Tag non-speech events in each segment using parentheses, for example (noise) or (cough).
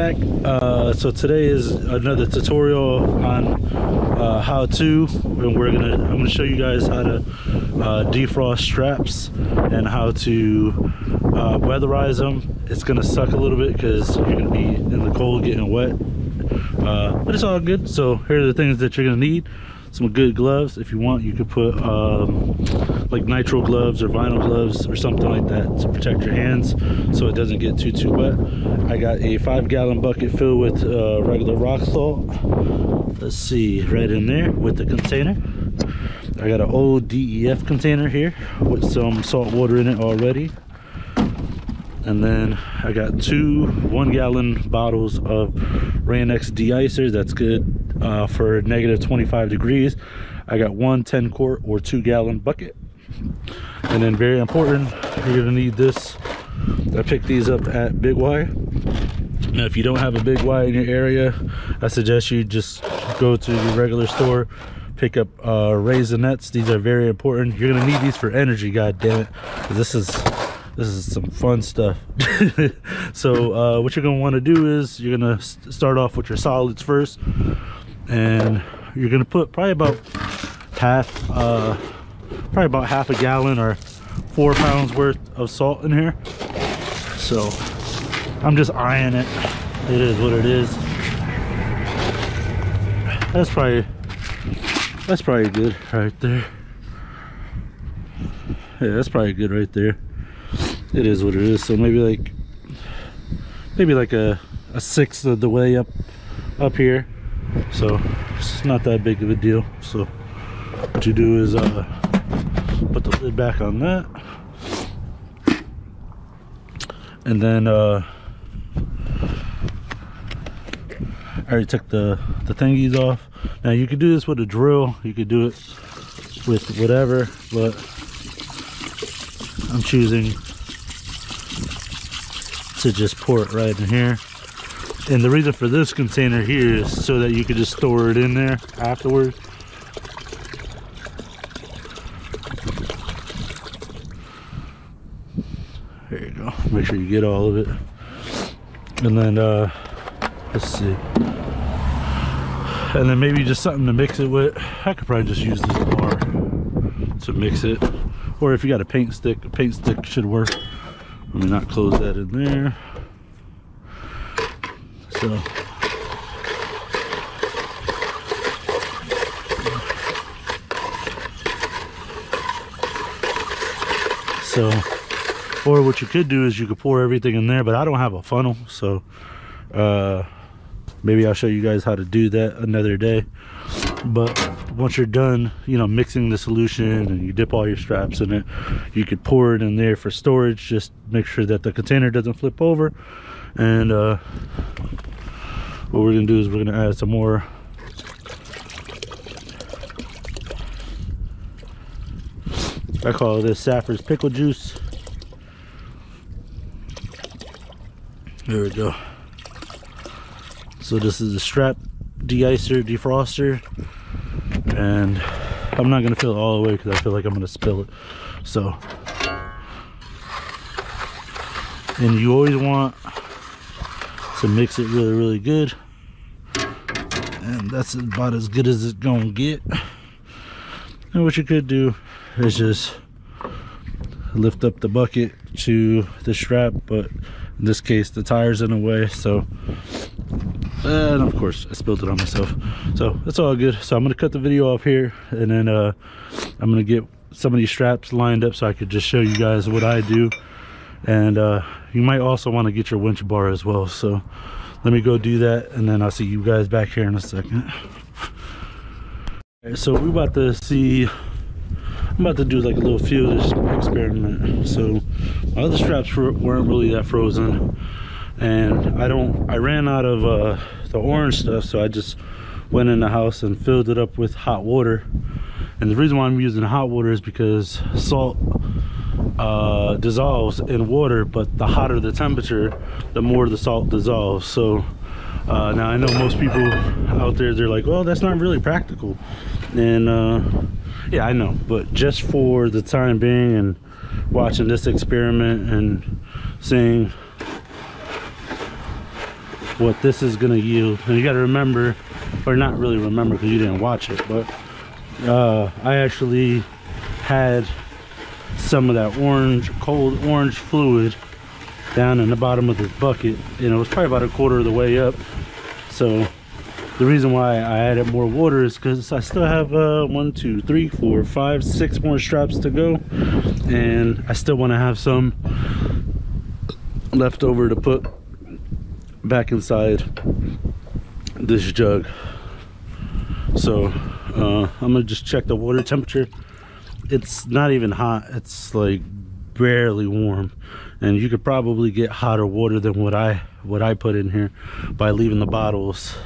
back. Uh, so today is another tutorial on uh, how to and we're gonna i'm gonna show you guys how to uh, defrost straps and how to uh, weatherize them. It's gonna suck a little bit because you're gonna be in the cold getting wet. Uh, but it's all good. So here are the things that you're gonna need some good gloves. If you want you could put um, like nitrile gloves or vinyl gloves or something like that to protect your hands so it doesn't get too too wet. I got a five gallon bucket filled with uh, regular rock salt. Let's see right in there with the container. I got an old def container here with some salt water in it already. And then I got two one gallon bottles of Rain-X de-icer that's good uh, for negative 25 degrees I got one 10 quart or two gallon bucket. And then very important you're gonna need this. I picked these up at Big Y. Now if you don't have a Big Y in your area I suggest you just go to your regular store pick up uh Raisinets. These are very important. You're gonna need these for energy god damn it. This is this is some fun stuff. (laughs) So uh, what you're to want to do is you're going to start off with your solids first and you're to put probably about half uh, probably about half a gallon or four pounds worth of salt in here. So i'm just eyeing it. It is what it is. That's probably that's probably good right there. Yeah that's probably good right there. It is what it is. So maybe like maybe like a, a sixth of the way up up here so it's not that big of a deal. So what you do is uh put the lid back on that. And then uh I already took the the thingies off. Now you could do this with a drill. You could do it with whatever but I'm choosing to just pour it right in here and the reason for this container here is so that you could just store it in there afterwards. There you go. Make sure you get all of it. And then uh let's see. And then maybe just something to mix it with. I could probably just use this bar to mix it. Or if you got a paint stick a paint stick should work. Let me not close that in there. So So, or what you could do is you could pour everything in there, but I don't have a funnel, so uh, maybe I'll show you guys how to do that another day. But once you're done you know mixing the solution and you dip all your straps in it you could pour it in there for storage just make sure that the container doesn't flip over and uh, what we're gonna do is we're gonna add some more. I call this Safford's pickle juice. There we go. So this is the strap de-icer defroster and I'm not gonna fill it all the way because I feel like I'm gonna spill it. So and you always want to mix it really really good. And that's about as good as it's gonna get. And what you could do is just lift up the bucket to the strap but in this case the tires in the way so and of course I spilled it on myself. So it's all good. So I'm gonna cut the video off here and then uh, I'm gonna get some of these straps lined up so I could just show you guys what I do and uh, you might also want to get your winch bar as well. So let me go do that and then I'll see you guys back here in a second. Right, so we're about to see I'm about to do like a little field experiment. So my other straps weren't really that frozen. And I don't I ran out of uh, the orange stuff so I just went in the house and filled it up with hot water. And the reason why I'm using hot water is because salt uh, dissolves in water but the hotter the temperature the more the salt dissolves. So uh, now I know most people out there they're like well that's not really practical. And uh, yeah I know but just for the time being and watching this experiment and seeing what this is gonna yield. And you got to remember or not really remember because you didn't watch it but uh, I actually had some of that orange cold orange fluid down in the bottom of this bucket and it was probably about a quarter of the way up so the reason why I added more water is because I still have uh, one, two, three, four, five, six more straps to go, and I still want to have some left over to put back inside this jug. So uh, I'm gonna just check the water temperature. It's not even hot. It's like barely warm, and you could probably get hotter water than what I what I put in here by leaving the bottles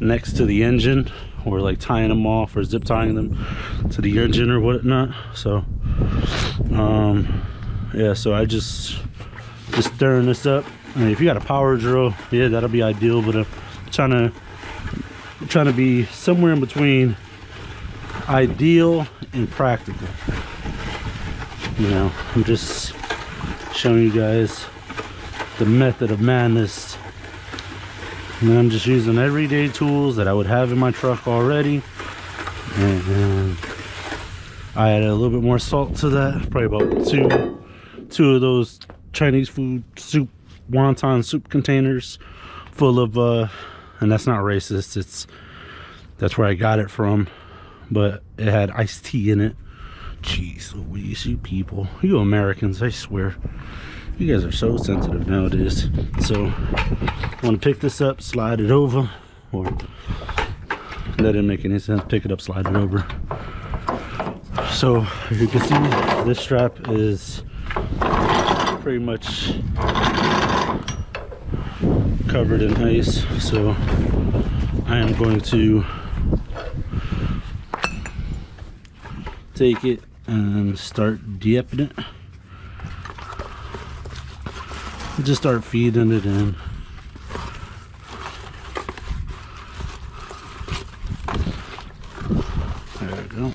next to the engine or like tying them off or zip tying them to the engine or whatnot so um yeah so i just just stirring this up and if you got a power drill yeah that'll be ideal but i'm trying to trying to be somewhere in between ideal and practical you know i'm just showing you guys the method of madness and I'm just using everyday tools that I would have in my truck already. And I added a little bit more salt to that, probably about two, two of those Chinese food soup, wonton soup containers full of, uh, and that's not racist, it's, that's where I got it from. But it had iced tea in it. Jeez Louise, you people, you Americans, I swear. You guys are so sensitive nowadays. So I want to pick this up, slide it over, or that didn't make any sense. Pick it up, slide it over. So you can see this strap is pretty much covered in ice. So I am going to take it and start dipping it. just start feeding it in. There we go.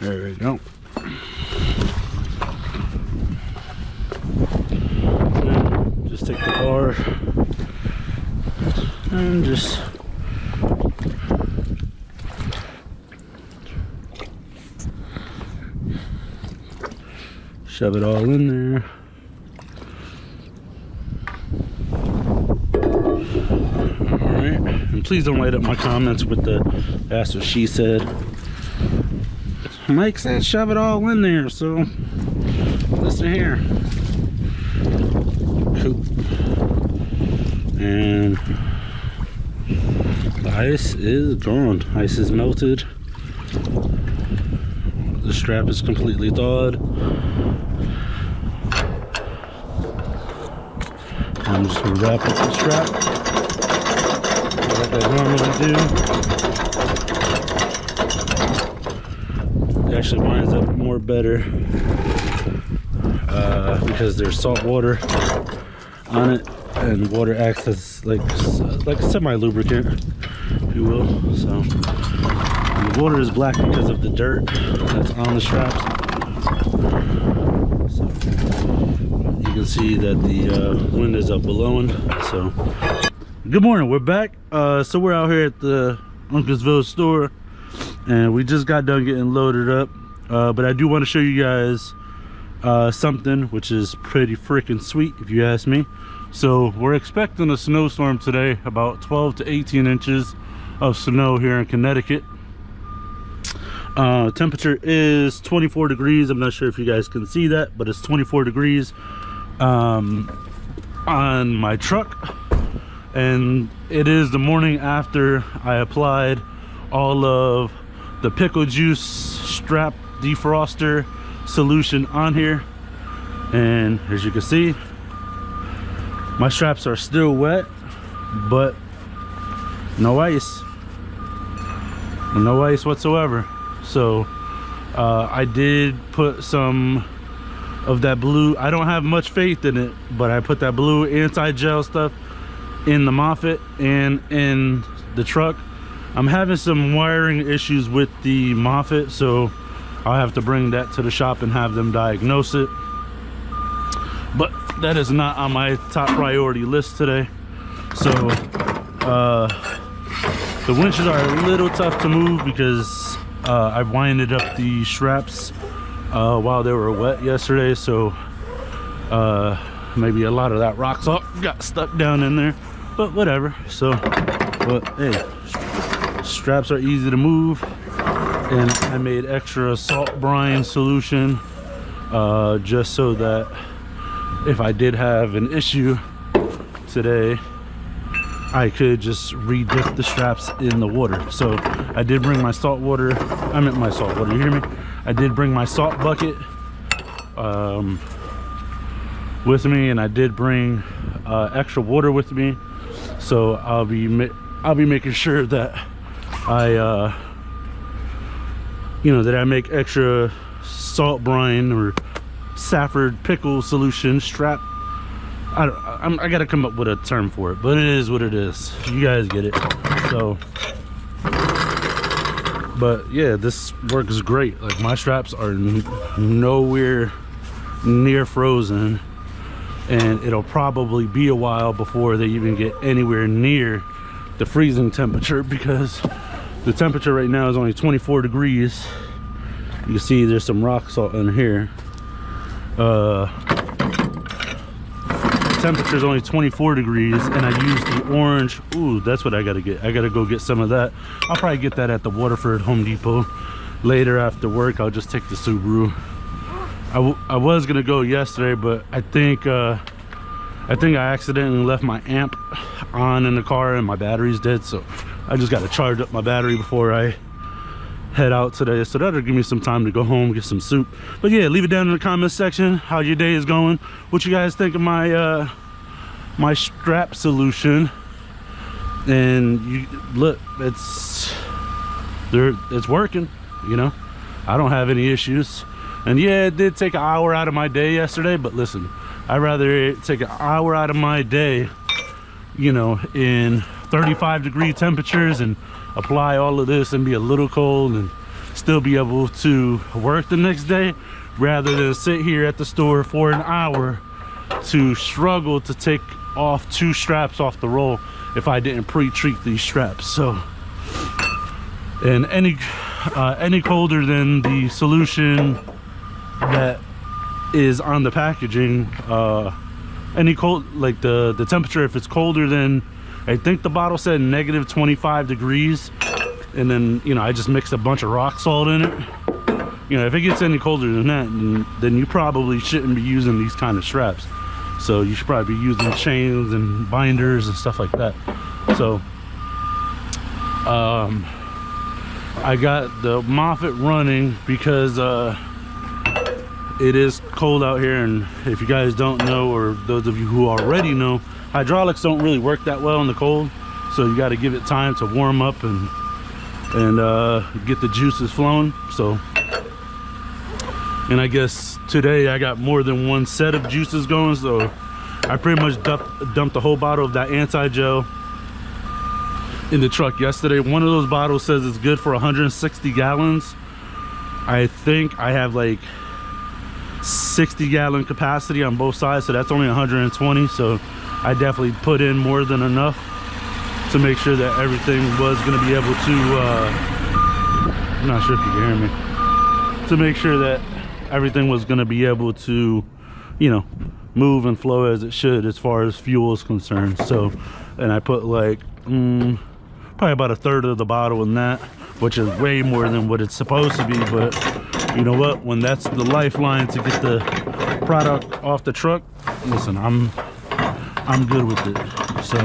There we go. Just take the bar and just shove it all in there. And please don't light up my comments with the that's what she said. Mike said shove it all in there, so listen here. Cool. And the ice is gone. Ice is melted. The strap is completely thawed. I'm just gonna wrap up the strap. Like I normally do. It actually winds up more better uh, because there's salt water on it and water acts as like like a semi-lubricant if you will. So the water is black because of the dirt that's on the straps so you can see that the uh, wind is up blowing so. Good morning we're back. Uh, so we're out here at the uncasville store and we just got done getting loaded up. Uh, but i do want to show you guys uh, something which is pretty freaking sweet if you ask me. So we're expecting a snowstorm today about 12 to 18 inches of snow here in connecticut. Uh, temperature is 24 degrees. I'm not sure if you guys can see that but it's 24 degrees um, on my truck. And it is the morning after I applied all of the pickle juice strap defroster solution on here. And as you can see my straps are still wet but no ice. No ice whatsoever. So uh, I did put some of that blue I don't have much faith in it but I put that blue anti-gel stuff in the Moffett and in the truck. I'm having some wiring issues with the Moffett, so I'll have to bring that to the shop and have them diagnose it. But that is not on my top priority list today. So uh, the winches are a little tough to move because uh, I winded up the straps uh, while they were wet yesterday. So uh, maybe a lot of that rock salt got stuck down in there, but whatever. So, but hey, straps are easy to move. And I made extra salt brine solution uh, just so that if I did have an issue today, I could just re-dip the straps in the water. So I did bring my salt water. I meant my salt water, you hear me? I did bring my salt bucket um, with me and I did bring uh, extra water with me. So I'll be, I'll be making sure that I, uh, you know, that I make extra salt brine or Safford pickle solution strap. I, I, I gotta come up with a term for it, but it is what it is. You guys get it. So, but yeah, this works great. Like my straps are nowhere near frozen and it'll probably be a while before they even get anywhere near the freezing temperature because the temperature right now is only 24 degrees you can see there's some rock salt in here uh temperature is only 24 degrees and i use the orange. Ooh, that's what i gotta get. I gotta go get some of that. I'll probably get that at the waterford home depot later after work. I'll just take the subaru. I, I was gonna go yesterday but i think uh i think i accidentally left my amp on in the car and my battery's dead so i just got to charge up my battery before i head out today so that'll give me some time to go home get some soup. But yeah leave it down in the comment section how your day is going. What you guys think of my uh my strap solution? And you look it's there it's working you know? I don't have any issues. And yeah it did take an hour out of my day yesterday but listen i'd rather take an hour out of my day you know in 35 degree temperatures and apply all of this and be a little cold and still be able to work the next day rather than sit here at the store for an hour to struggle to take off two straps off the roll if I didn't pre-treat these straps. So and any uh, any colder than the solution that is on the packaging uh, any cold like the the temperature if it's colder than I think the bottle said negative 25 degrees and then you know I just mixed a bunch of rock salt in it. You know if it gets any colder than that then, then you probably shouldn't be using these kind of straps. So you should probably be using chains and binders and stuff like that. So um I got the Moffett running because uh it is cold out here and if you guys don't know or those of you who already know hydraulics don't really work that well in the cold so you got to give it time to warm up and and uh, get the juices flowing so. And I guess today I got more than one set of juices going so I pretty much dumped, dumped the whole bottle of that anti-gel in the truck yesterday. One of those bottles says it's good for 160 gallons. I think I have like 60 gallon capacity on both sides so that's only 120 so I definitely put in more than enough to make sure that everything was going to be able to uh, I'm not sure if you can hear me to make sure that everything was going to be able to you know move and flow as it should as far as fuel is concerned. So and I put like mm, probably about a third of the bottle in that which is way more than what it's supposed to be but you know what? When that's the lifeline to get the product off the truck listen i'm i'm good with it. So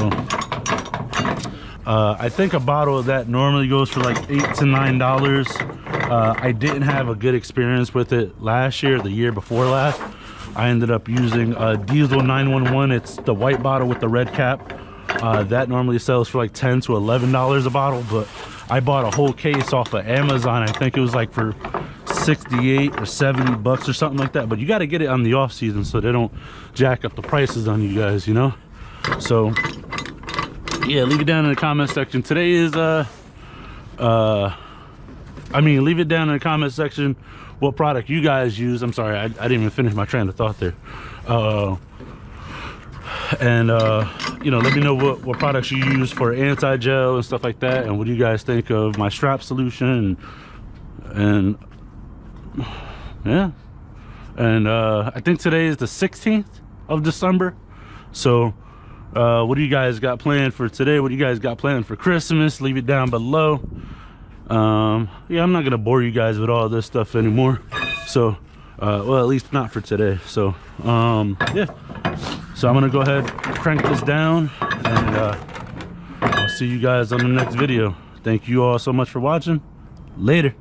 uh, i think a bottle of that normally goes for like eight to nine dollars. Uh, i didn't have a good experience with it last year the year before last. I ended up using a diesel 911 it's the white bottle with the red cap. Uh, that normally sells for like 10 to 11 dollars a bottle but i bought a whole case off of amazon. I think it was like for 68 or 70 bucks or something like that but you got to get it on the off season so they don't jack up the prices on you guys you know? So yeah leave it down in the comment section. Today is uh uh i mean leave it down in the comment section what product you guys use. I'm sorry i, I didn't even finish my train of thought there. Uh and uh, you know, let me know what, what products you use for anti-gel and stuff like that, and what do you guys think of my strap solution, and, and (sighs) yeah, and uh, I think today is the 16th of December, so uh, what do you guys got planned for today? What do you guys got planned for Christmas? Leave it down below. Um, yeah, I'm not gonna bore you guys with all this stuff anymore, so uh, well, at least not for today. So um, yeah. So I'm gonna go ahead crank this down and uh, I'll see you guys on the next video. Thank you all so much for watching. Later.